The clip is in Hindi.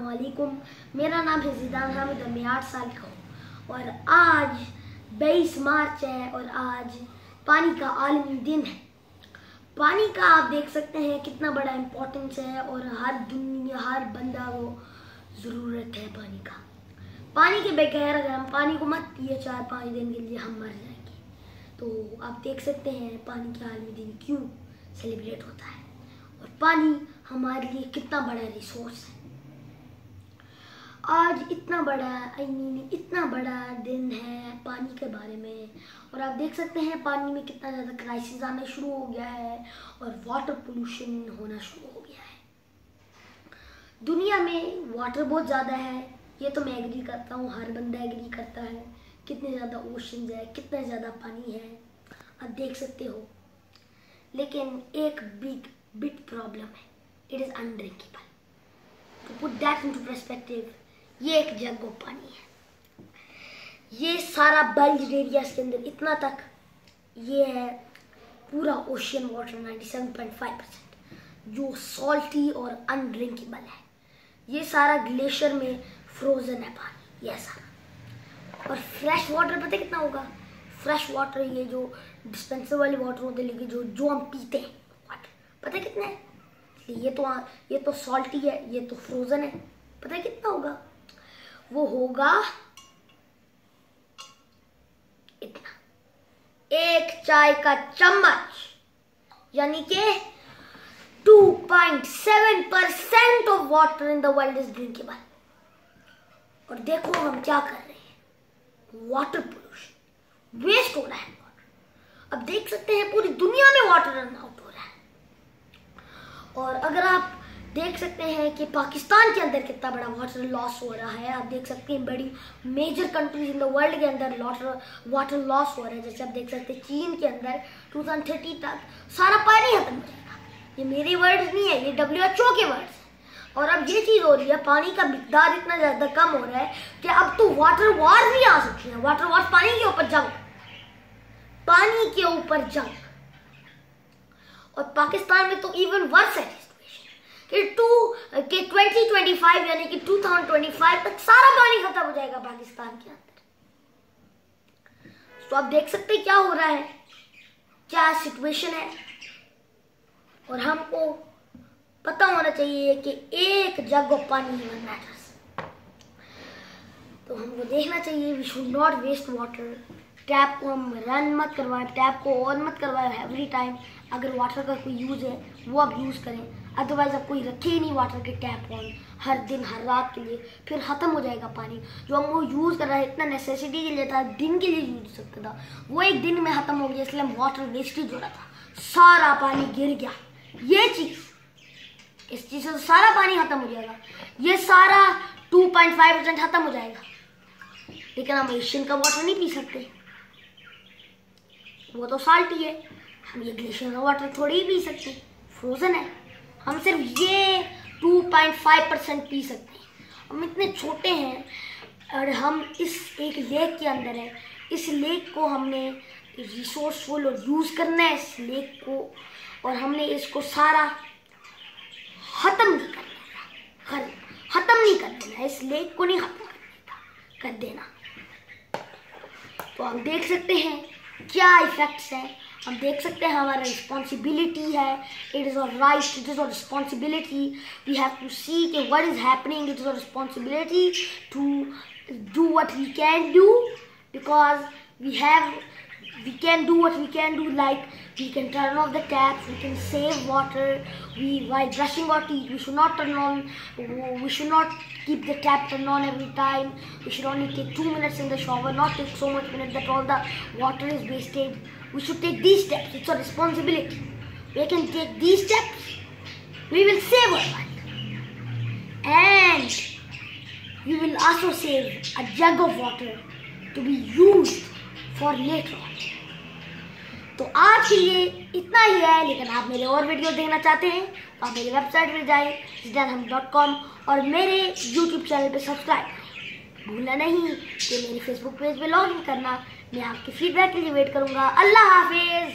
वालेकुम मेरा नाम है जिदान हामिद, मैं आठ साल का हूँ। और आज बाईस मार्च है और आज पानी का आलमी दिन है। पानी का आप देख सकते हैं कितना बड़ा इम्पोर्टेंस है और हर दुनिया, हर बंदा को ज़रूरत है पानी का। पानी के बगैर अगर हम पानी को मत पिए चार पाँच दिन के लिए, हम मर जाएँगे। तो आप देख सकते हैं पानी का आलमी दिन क्यों सेलिब्रेट होता है। और पानी हमारे लिए कितना बड़ा रिसोर्स है। आज इतना बड़ा आई मीन इतना बड़ा दिन है पानी के बारे में। और आप देख सकते हैं पानी में कितना ज़्यादा क्राइसिस आना शुरू हो गया है और वाटर पोल्यूशन होना शुरू हो गया है। दुनिया में वाटर बहुत ज़्यादा है। ये तो मैं एग्री करता हूँ, हर बंदा एग्री करता है। कितने ज़्यादा ओशन है, कितना ज़्यादा पानी है। आप देख सकते हो। लेकिन एक बिग बिग प्रॉब्लम है it is undrinkable to put that into perspective ये एक जग पानी है ये सारा बल्ज एरियाज़ के अंदर इतना तक ये है पूरा ओशियन वाटर 97.5 परसेंट जो सॉल्टी और अनड्रिंकेबल है ये सारा ग्लेशियर में फ्रोजन है पानी ये सारा और फ्रेश वाटर पता कितना होगा फ्रेश वाटर ये जो डिस्पेंसर वाले वाटर होते लेकिन जो जो हम पीते हैं पता है कितना है? ये तो ये तो सॉल्टी है, ये तो फ्रोजन है। पता है कितना होगा? वो होगा इतना। एक चाय का चम्मच, यानी कि 2.7 percent of water in the world is drinkable और देखो हम क्या कर रहे हैं। वाटर पोल्यूशन वेस्ट हो रहा है। अब देख सकते हैं पूरी दुनिया में वाटर रन आउट और अगर आप देख सकते हैं कि पाकिस्तान के अंदर कितना बड़ा वाटर लॉस हो रहा है, आप देख सकते हैं बड़ी major countries in the world के अंदर वाटर वाटर लॉस हो रहा है। जैसे आप देख सकते हैं चीन के अंदर 2030 तक सारा पानी खत्म हो जाएगा ये मेरे वर्ड्स नहीं है, ये डब्ल्यू एच ओ के वर्ड्स और अब ये चीज़ हो रही है, पानी का मिकदार इतना ज़्यादा कम हो रहा है कि अब तो वाटर वार भी आ सकती है। वाटर वॉर पानी के ऊपर जंग पानी के ऊपर जंग और पाकिस्तान में तो इवन वर्स है कि टू के 2025 यानी कि 2025 तक सारा पानी खत्म हो जाएगा पाकिस्तान के अंदर. तो आप देख सकते हैं क्या हो रहा है? क्या सिचुएशन है? और हमको पता होना चाहिए कि एक जग पानी ही. मैटर्स तो हमको देखना चाहिए we should not waste water tap को हम रन मत करवाएँ, टैप को ऑन मत करवाएँ एवरी टाइम अगर वाटर का कोई यूज़ है, वो आप यूज़ करें। अदरवाइज़ आप कोई रखे ही नहीं वाटर के टैप ऑन हर दिन, हर रात के लिए। फिर ख़त्म हो जाएगा पानी। जो हम वो यूज़ कर रहे हैं, इतना नेसेसिटी के लिए था, दिन के लिए यूज़ सकता था। वो एक दिन में ख़त्म हो गया, इसलिए हम वाटर वेस्टेज हो रहा था। सारा पानी गिर गया। ये चीज़, इस चीज़ से तो सारा पानी ख़त्म हो जाएगा। ये सारा टू पॉइंट फाइव परसेंट ख़त्म हो जाएगा। लेकिन हम एशियन का वाटर नहीं पी सकते। वो तो साल्टी है। हम ये ग्लेशियर का वाटर थोड़ी ही पी सकते फ्रोज़न है। हम सिर्फ़ ये 2.5 परसेंट पी सकते हैं। हम इतने छोटे हैं और हम इस एक लेक के अंदर हैं। इस लेक को हमने रिसोर्सफुल और यूज़ करना है इस लेक को। और हमने इसको सारा ख़त्म नहीं कर देना। ख़त्म। नहीं कर देना। इस लेक को नहीं ख़त्म कर देना। तो आप देख सकते हैं क्या इफ़ेक्ट्स हैं? हम देख सकते हैं हमारा रिस्पॉन्सिबिलिटी है। It is our right it is our responsibility we have to see के what is happening it is our responsibility to do what we can do because we have we can do what we can do like we can turn off the taps we can save water we while brushing our teeth we should not turn on we should not keep the tap turned on every time. We should only take two minutes in the shower not take so much minutes that all the water is wasted. We should take these steps it's a responsibility. We can take these steps we will save our life. And we will also save a jug of water to be used for letter तो आज के लिए इतना ही है, लेकिन आप मेरे और वीडियो देखना चाहते हैं तो आप मेरी वेबसाइट पर जाएँ हम डॉट कॉम और मेरे यूट्यूब चैनल पे सब्सक्राइब करें भूलना नहीं कि मेरे फेसबुक पेज पे लॉग इन करना, मैं आपके फीडबैक के लिए वेट करूँगा। अल्लाह हाफिज़!